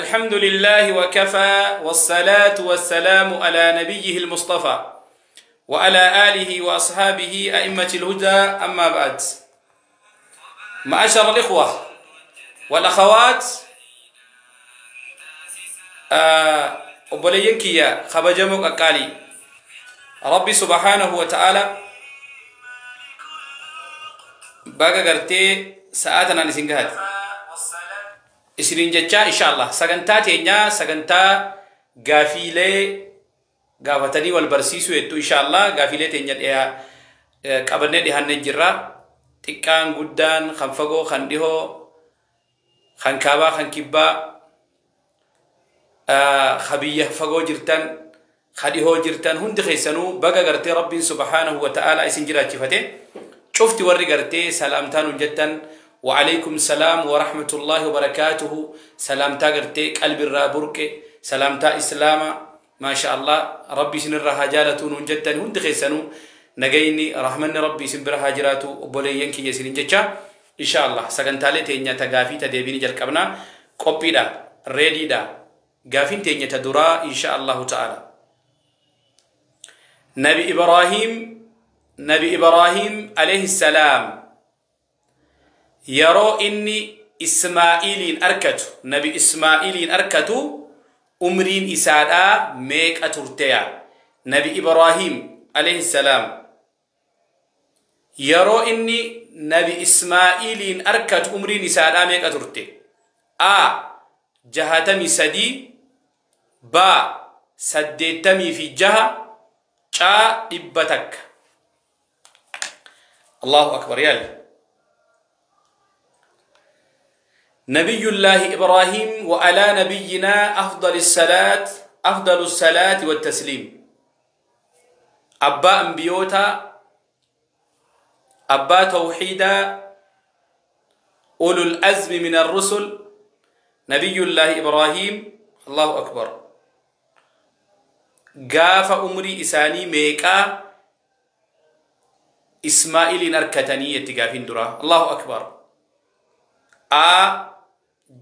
الحمد لله وكفى والصلاة والسلام على نبيه المصطفى وعلى آله وأصحابه أئمة الهدى. أما بعد معاشر الإخوة والأخوات أبوليين كيا خبجمك أقالي ربي سبحانه وتعالى baga gartee sa'aatanaan isin isinin jechaa inshallah sagantaa teenya sagantaa gaafiilee gaafatanii wal barsiisuu jettu inshallah gaafiilee teenya dhiyaa qabannee dhihaannee jirra xiqqaan guddaan kan fagoo kan dhihoo kan kaabaa kan kibbaa ka biyya fagoo jirtan ka dhihoo jirtan hundi keessanuu baga gartee rabbiin subhaanahu wa ta'aalaa isin jiraachifate شفتي وري قرتي سلامتان جدا وعليكم السلام ورحمة الله وبركاته. سلامتا قرتي قلب الرابرك سلامتا إسلاما. ما شاء الله. ربي سنر هاجالتون جدا هند خيسنو نجيني رحمن ربي سنبر هاجراتو وبوليين كي يسنين جدا إن شاء الله. سكنتالي تينيا تغافي تدبيني جلقبنا قبي دا. ريدي دا. غافين تينيا تدرا إن شاء الله تعالى. نبي إبراهيم. نبي إبراهيم عليه السلام. يرى إني إسماعيل أركته نبي إسماعيل أركته أمرين إسادا ميك أترتيا نبي إبراهيم عليه السلام يرى إني نبي إسماعيل أركت أمرين إسادا ميك أترتي آ جهتمي سدي با سديتمي في جهة جا إبتك الله أكبر يالي نبي الله إبراهيم وعلى نبينا أفضل الصلاة أفضل الصلاة والتسليم. أبا أنبيوتا أبا توحيدا أولو الأزم من الرسل نبي الله إبراهيم الله أكبر. قاف أمري إساني ميكا إسماعيل أركتني يتقافين درا. الله أكبر. آ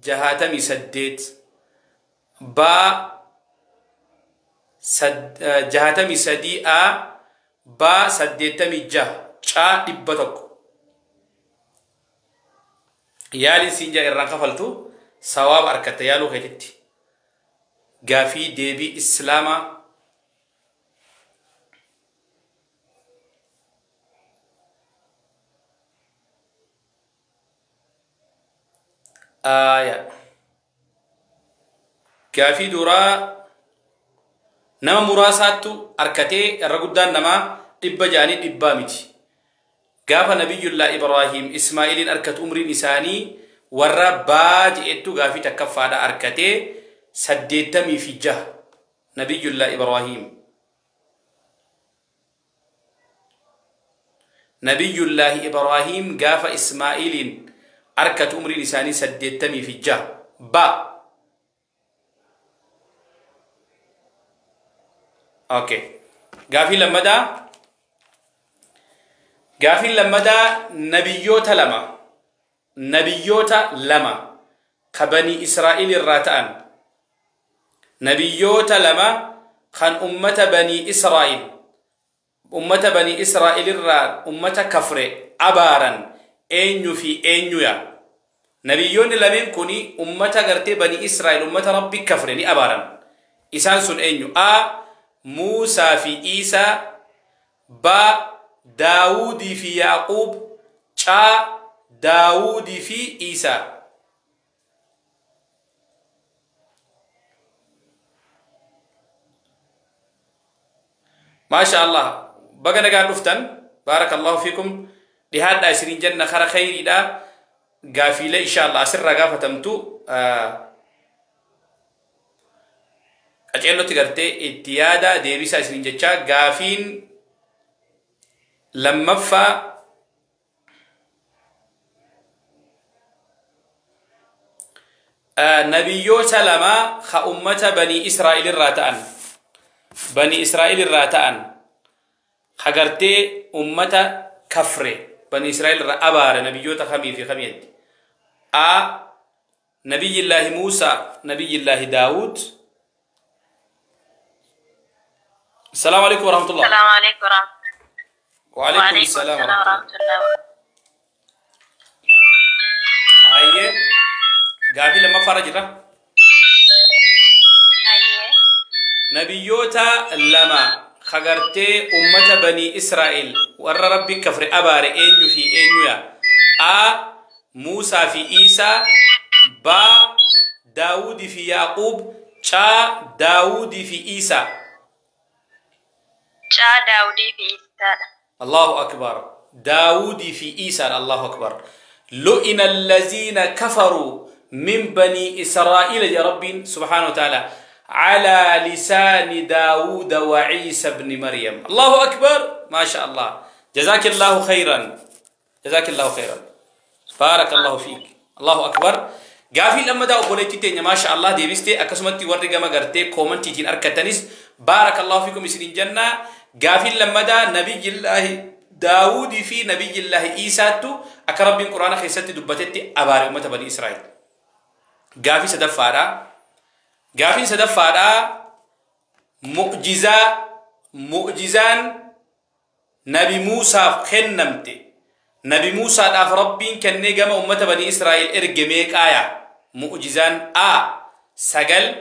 jahaatami saddeet baa jahaatami sadii a baa saddeettamii jaha caa dhibba tokko yaaliin siin jaa irraan kafaltu sawaaba arkatta yaaluu keetitti gaafii deebii islaamaa آية كافي دورا نما مراساتو أركتي الرقودان نما دبا جاني دبا متي قاف نبي الله إبراهيم إسماعيل أركت أمر نساني ورا باج إتو قافي تكفى أركتي سديتمي في جه نبي الله إبراهيم نبي الله إبراهيم قاف إسماعيل أركت أمر لساني سديتمي في الجاه با. أوكي. قافي لما دا. قافي لما دا نبيوتا لما. نبيوتا لما. كبني إسرائيل الراتان. نبيوتا لما. خان أمة بني إسرائيل. أمة بني إسرائيل الرات أمة كفر. أبارا. Eenyu fi eenyuya nabiyyoonni lameen kuni ummata gartee bani israa'el ummata rabbi kafre ni abaaran isaan sun eenyu a muusaa fi iisaa ba daawudii fi yaaquub caa daawudii fi iisaa maasha allah baga nagaan dhuftan baaraka allahu fiikum dhihaadha isinin jenna kara khayriidha gaafiilee insha allah asirraa gaafatamtu qaceellotti gartee itti yaada deebisaa isinin jechaa gaafiin lammaffaa nabiyyoota lama ka ummata banii israa'il irraa ta'an banii israa'il irraa ta'an ka gartee ummata kafre bani israa'el irraa abaare nabiyyoota kamii fi kamiitti a نبي الله موسى نبي الله داود. السلام عليكم ورحمة الله. السلام عليكم ورحمة وعليكم, وعليكم السلام السلام ورحمة الله. الله. هاي قافي لما فرج را أيه نبيوتا لما. خغرتي أمة بني إسرائيل. ور ربي كفر أبار إنيو في إنيو يا آ موسى في إيسى. با داود في يعقوب. شا داود في إيسى. جاء داودي في إستاد الله أكبر. داود في إيسى الله أكبر. لئن الذين كفروا من بني إسرائيل يا رب سبحانه وتعالى. على لسان داود وعيسى بن مريم. الله أكبر. ما شاء الله. جزاك الله خيرا. جزاك الله خيرا. بارك الله فيك. الله أكبر. قافي لما أبوليتي تيني. ما شاء الله. دي بيستي أكسمتي ورقة ما قرتي كومنتي تين أركتنس بارك الله فيكم. يسرين جنة. قافي لما دا نبي الله داود في نبي الله إيسى تو. أكرب القرآن خيستي دبتتي أباري أمة بني إسرائيل قافي سدفارا قافي سدفارا معجزة معجزان نبي موسى خنمتي نبي موسى داف ربين كني جمع أمة بني إسرائيل إرجميك آية معجزان آ سجل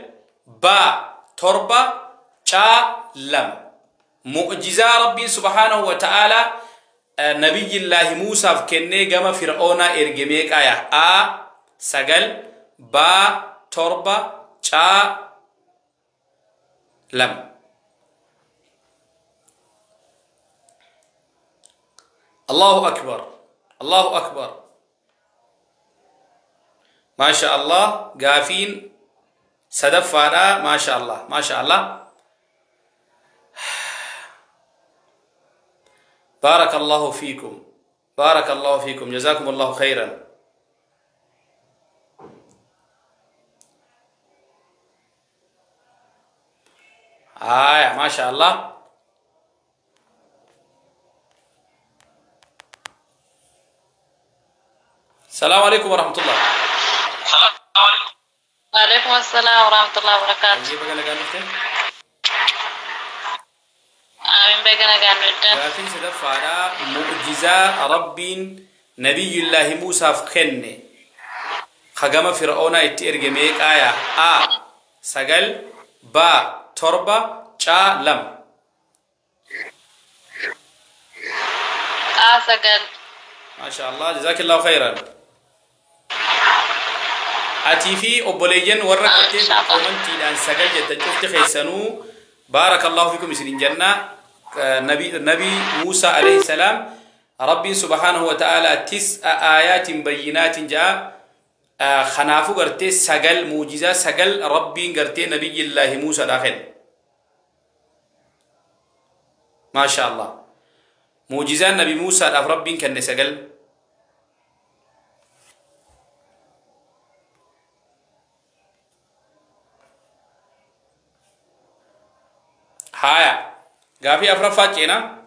با تربة شا لم معجزة ربي سبحانه وتعالى آه، نبي الله شا لم. الله أكبر. الله أكبر. ما شاء الله. قافين سدف ما شاء الله. ما شاء الله. بارك الله فيكم. بارك الله فيكم. جزاكم الله خيرا. آه ما شاء الله. السلام عليكم ورحمة الله. وعليكم السلام ورحمة الله وبركاته. آمين بيقنا قال ودن لكن سدف على معجزة رب نبي الله موسى فخنة. خجم فرعون اترجميك آية. آ. سجل. با. تربة شا لم آسقل ما شاء الله جزاك الله خيرا أتي في أبوليجن ورق أتي إن شاء الله. كومنتي لأن سجل جت شفت خيسنو بارك الله فيكم يسرين جنة نبي نبي موسى عليه خنافو قرتي سجل موجزة سجل ربي قرتي نبي الله موسى داخل. ما شاء الله. موجزة نبي موسى داف ربي كان سجل. هايا. غافي أفرفا جينا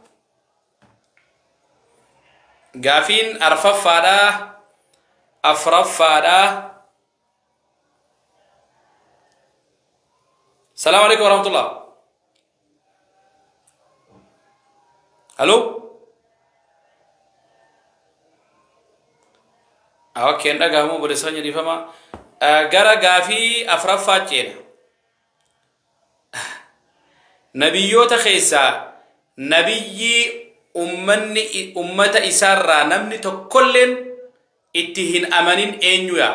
غافين أرففا دا أفرفا دا السلام عليكم ورحمة الله. ألو؟ أوكي ندا غامو برسانيا دي فما. غرا غافي أفرفا جينا nabiyyoota keessaa nabiyyi ummanni ummata isaarraa namni tokkolleen itti hin amanin eenyuya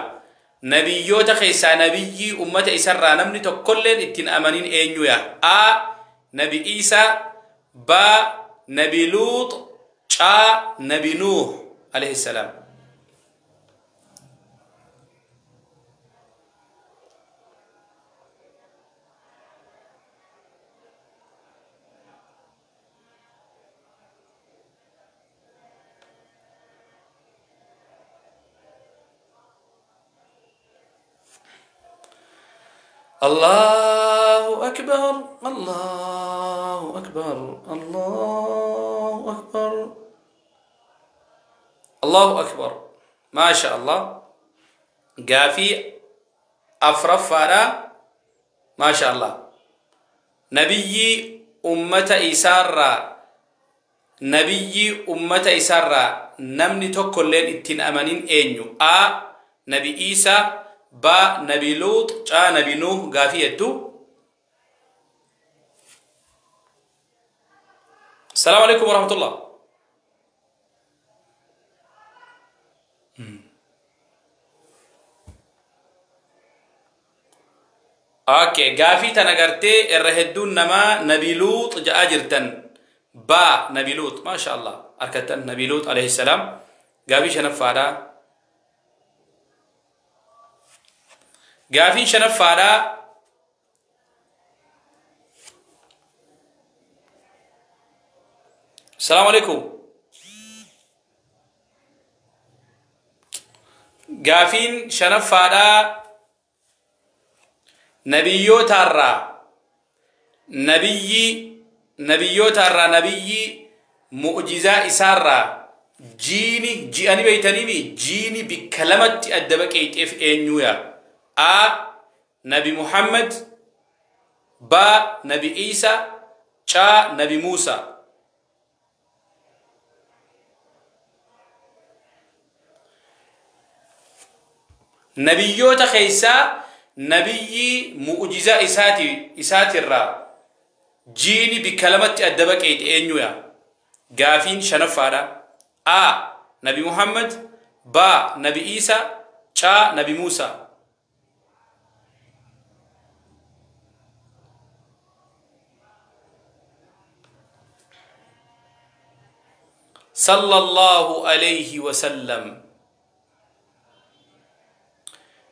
nabiyyoota keessaa nabiyyi ummata isaarraa namni tokkolleen itti hin amanin eenyuya a nabi isaa ba nabi luux caa nabi nuuh alayhi salaam الله أكبر الله أكبر الله أكبر الله أكبر ما شاء الله قافي أفرف على ما شاء الله نبي أمة إسارة نبي أمة إسارة نمني لين إتين أمانين إينيو آ نبي إيسا ba nabi luut caa nabi nuuh gaafii jettu السلام عليكم ورحمة الله أوكي غافي تنغرتي الرهدون نما نبي لوط جاء جرتن با نبي لوط ما شاء الله اركتن نبي لوط عليه السلام. غافي شنفادا غافي شنفادا السلام عليكم غافين شنفادا nabiyootaarraa nabiyyi nabiyootaarraa nabiyyi mu'jizaa isaarraa jiini ji'ani beeytaniimi jiini bikka lamatti adda baqeexeef eenyuya a nabi muhammad ba nabi isa caa nabi muusa nabiyyoota keeysaa nabiyyi mu'jizaa isaati isaatirraa jiini bikka lamatti adda baqeexe eenyuya gaafiin shanaffaadha a nabi muhammad ba nabi isa caa nabi muusa صلى الله عليه وسلم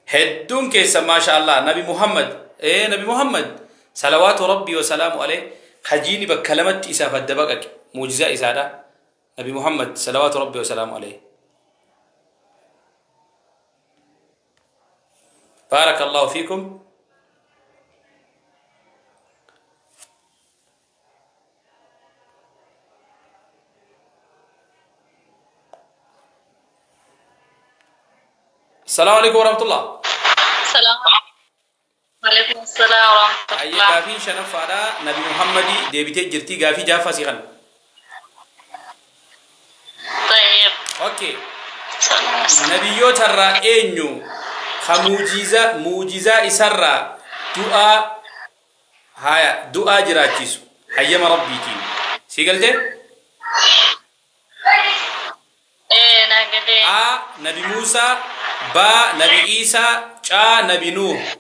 هدون كيسا ما شاء الله نبي محمد إيه نبي محمد صلوات ربي وسلامه عليه خجيني بكلمة إسافة دبقك معجزة إسادة نبي محمد صلوات ربي وسلامه عليه بارك الله فيكم السلام عليكم ورحمة الله. السلام وعليكم السلام ورحمة أي الله غافي شنف على نبي محمد ديبتي جرتي غافي جافا سيغن طيب. أوكي. سلام. نبيوت الرا إنيو. خموجيزة موجيزة إسرا دعاء. هايا دعاء جراتيسو. حيما ربيتين سيقلت إيه نقدي آ نبي موسى. با نبي عيسى جا نبي نوح.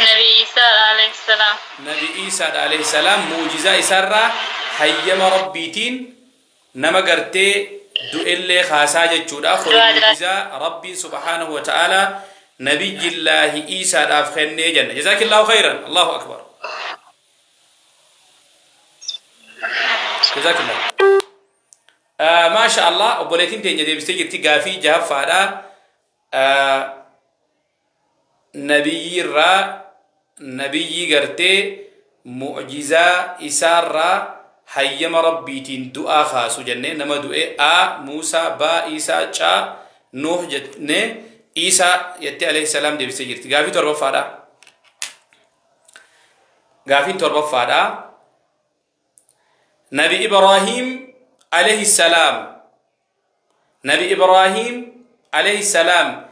نبي عيسى عليه السلام. نبي عيسى عليه السلام موجزة إسرة حيما ربيتين نما قرتي دو إلي خاسا جتشودا خل دعاء جرات. موجزة ربي سبحانه وتعالى نبي الله عيسى داف خني جنة جزاك الله خيرا الله أكبر جزاك الله آه ما شاء الله أبوليتين تيجي دي بستيجي تيجافي جهف فادا آه nabiyyi irraa nabiyyi gartee mu'jizaa isaarraa hayyama rabbiitiin du'aa kaasu jennee nama du'e a muusaa baa isaa caa nuuh jenne isaa jettee alayhi salaam deebisee jirti gaafii torbaffaadha gaafiin torbaffaadha nabi ibraahim alayhi salaam nabi ibraahim alayhi salaam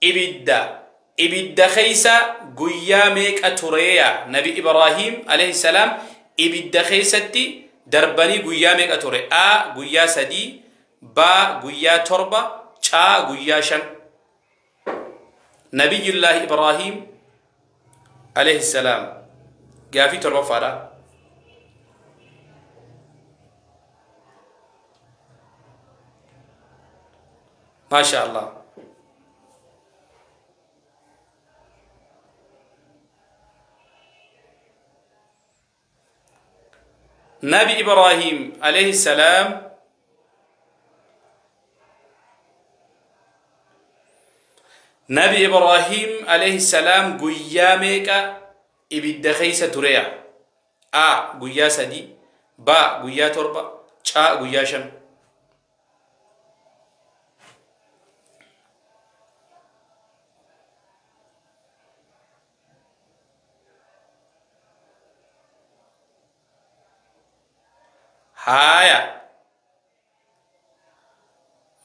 ibidda ibidda keeysa guyyaa meeqa tureeya nabi ibraahim alayhi salaam ibidda keeysatti darbanii guyyaa meeqa ture a guyyaa sadii baa guyyaa torba caa guyyaa shan nabiyullaahi ibraahim alayhi salaam gaafii maasha allah نبي إبراهيم عليه السلام نبي إبراهيم عليه السلام قيامك إبدا خيسة تريا. آ قيا سدي با قيا تربا چا قيا شم haaya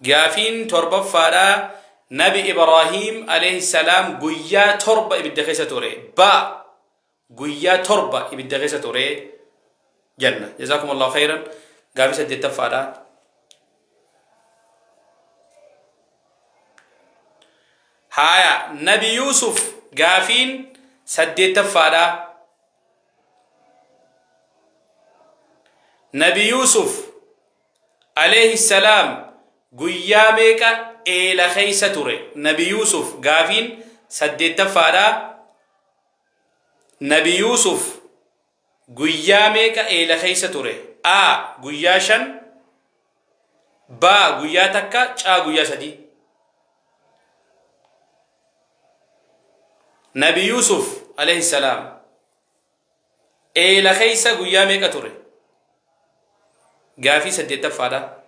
gaafiin torbaffaadha nabi ibraahim alayhi salaam guyyaa torba ibidda keessa ture ba guyyaa torba ibidda keessa ture janna jazaakum allahu khayran gaafii saddeettaffaadha haaya nabi yuusuf gaafiin saddeettaffaadha meeqa eela keeysa ture nabi yuusuf gaafiin saddeettaffaadha nabi yuusuf guyyaa meeqa eela keeysa ture a guyyaa shan ba guyyaa takka caa guyyaa sadii nabi yuusuf alayhi salaam eela keeysa guyyaa meeqa ture غافي سديت فادا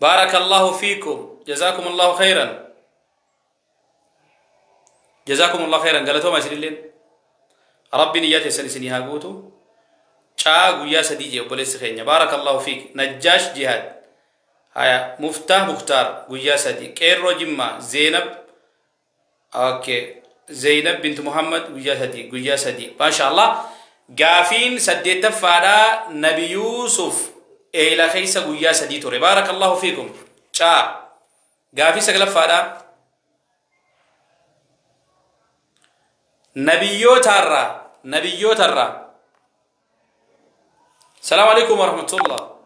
بارك الله فيكم. جزاكم الله خيرا. جزاكم الله خيرا. قالتو ما شري لين ربي نياتي سني سني هاغوتو تشا غويا سدي جي خينيا. بارك الله فيك. نجاش جهاد. هيا مفتاح مختار. ويا سادي كيرو جما زينب. أوكي. زينب بنت محمد. ويا سادي ويا سادي ما شاء الله. قافين سديت فارا نبي يوسف. إلى خيس ويا سادي توري بارك الله فيكم. شا قافي سجل فارا نبي يوتارا نبي يوتارا السلام عليكم ورحمة الله.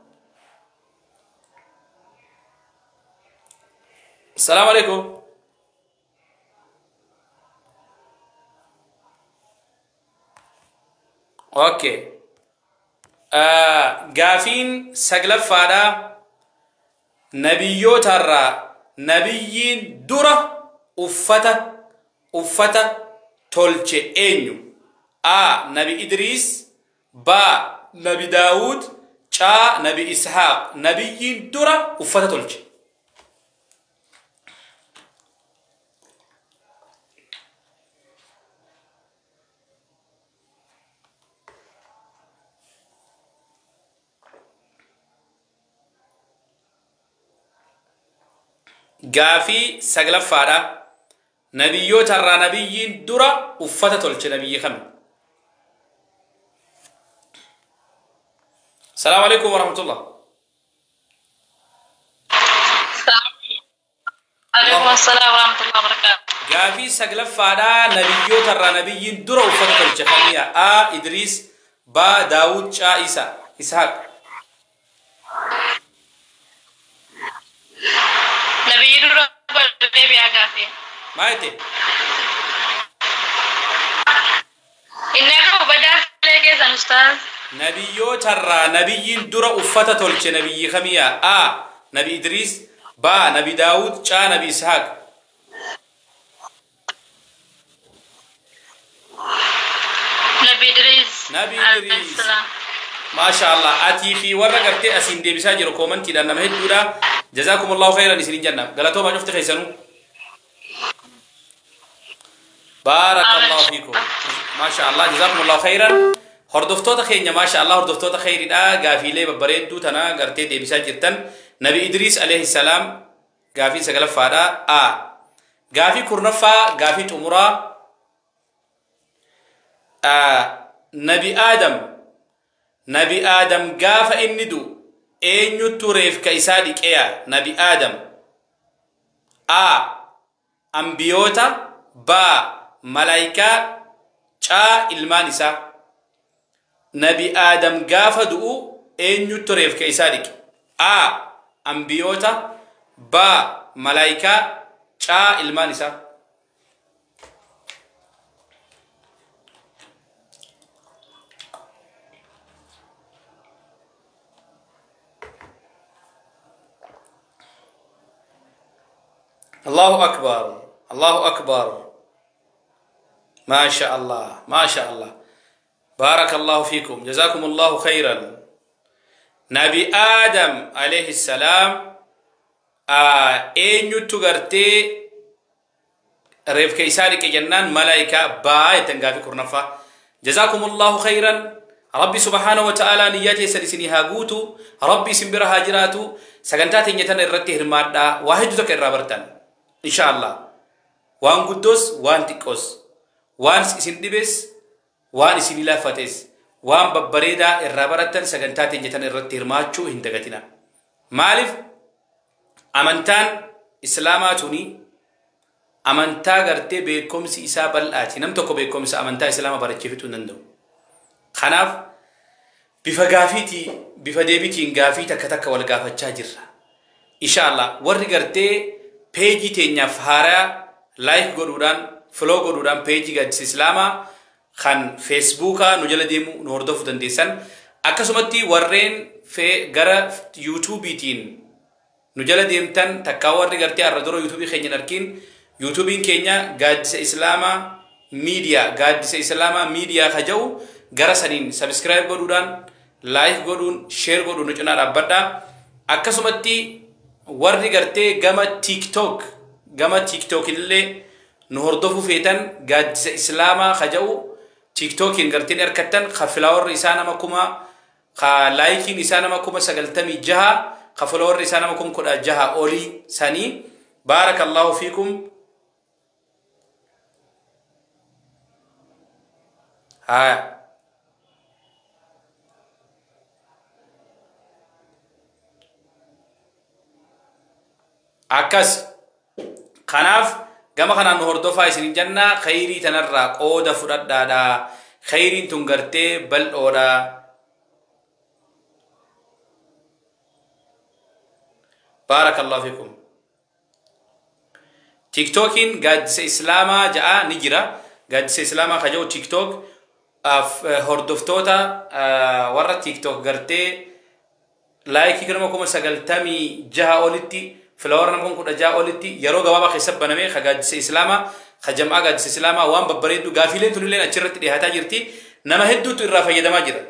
السلام عليكم. أوكي آه قافين سقلف فادا نبيو ترى نبيين درة أفتا أفتا تولچه اينيو آ نبي إدريس با nabi daawud caa nabi ishaaq nabiyyiin dura uffata tolche gaafii saglaffaadha nabiyyootarraa nabiyyiin dura uffata tolche nabiyyi kami السلام عليكم ورحمة الله عليكم السلام ورحمة الله وبركاته gaafii saglaffaadha nabiyyoota nabiyyiin dura uffata tolche kamiya a idriis ba daawud caa isa ishaaq نبي درة بيبي maa jette إنك بدأ لك أستاذ nabiyyootarraa nabiyyiin dura uffata tolche nabiyyi kamiya a nabi idriis ba nabi daawud caa nabi ishaaq نبي إدريس نبي إدريس. السلام maasha allah atii fi warra gartee asiin deebisaa jiru koomantiidhaan nama جزاكم الله خيرا يسرين جنة قالتوا ما شفت خيسنو بارك آه. الله فيكم. ما شاء الله جزاكم الله خيرا. هردفتو تخيرين ما شاء الله هردفتو تخيرين آه قافي لي ببريد دو تنا قرتي دي بساجر تن نبي إدريس عليه السلام قافي سقلب فارا آه. قافي كرنفا قافي تمرا آه. نبي آدم. نبي آدم قاف إن دو. Eenyuttu reefka isaa dhiqeya nabi aadam a ambiyoota ba malaayikaa caa ilmaan nabi aadam gaafa du'u eenyuttu reefka isaa dhiqe a ambiyoota ba malaayikaa caa ilmaan الله أكبر الله أكبر. ما شاء الله ما شاء الله. بارك الله فيكم. جزاكم الله خيرا. نبي آدم عليه السلام آه، أين يتغرتي ريف كيساري كجنان ملايكة با يتنقافي كرنفا جزاكم الله خيرا. ربي سبحانه وتعالى نياتي سلسيني هاقوتو ربي سنبرها هاجراتو سغنتاتي نيتان الرتي هرمادا. واحد جزاك الرابرتان insha allah waan guddoos waan xiqqoos waan isin dhibes waan isin laaffates waan babbareedaa irraa barattan sagantaa teenya tana irratti hirmaachuu hin dagatina maaliif amantaan islaamaa tuni amantaa gartee beekomsi isaa bal'aati nam tokko beekomsa amantaa islaamaa barachiifachuu hin danda'u kanaaf bifa gaafiitii bifa deebitiin gaafii takka takka wal gaafachaa jirra insha warri gartee peejii teenyaaf haaraa laayik godhuudhaan filoo godhuudhaan peejii gaaddisa islaamaa kan feesbuukaa nu jala deemu nu hordofuu dandeessan akkasumatti warreen gara yuutuubiitiin nu jala deemtan takkaa warri gartee arra dura yuutuubii keenya arkiin yuutuubiin keenya gaaddisa islaamaa miidiyaa gaaddisa islaamaa miidiyaa ka jedhu gara saniin sabiskiraayib godhuudhaan laayik godhuun sheer godhuun nu cinaa dhaabbadhaa akkasumatti warri gartee gama tiiktook gama tiiktook illee nu hordofuu feetan gaaddisa islaamaa ka jedhu tiiktookiin garteen harkattan ka filaawarri isaa nama kuma ka laayikiin isaa nama kuma sagaltamii jaha ka filaawarri isaa nama kuma kudha jaha olii sanii baarakallahu fiikum haya akkas kanaaf gama kanaan hordofaa isin jannaa khayrii tanarraa qooda fudhadhaadha khayriin tun gartee bal'oodha baarakallahu fikum tiktookiin gaaddisa islaamaa ja'a ni jira gaaddisa islaamaa ka jedhu tiktook hordoftoota warra tiktook gartee laayikii nama kuma sagaltamii jaha olitti filawar nama kuma kudha jaha olitti yeroo gabaabaa keessa baname ka gaaddisa islaamaa ka jam'aa gaaddisa islaamaa waan babbareeddu gaafiileen tunilleen achirratti dhiyaataa jirti nama hedduutu irraa fayyadamaa jira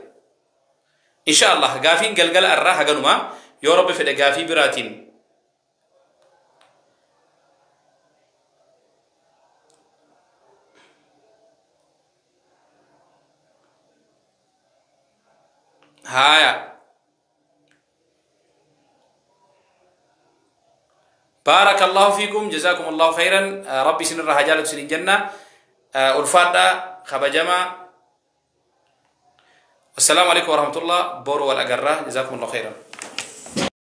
insha allah gaafiin galgala irraa haganuma yoo rabbi fedhe gaafii biraatiin هايا بارك الله فيكم جزاكم الله خيرا. ربي سن الرهجال سن الجنة. ألفادا خبجما. والسلام عليكم ورحمة الله. بورو والأقرة. جزاكم الله خيرا.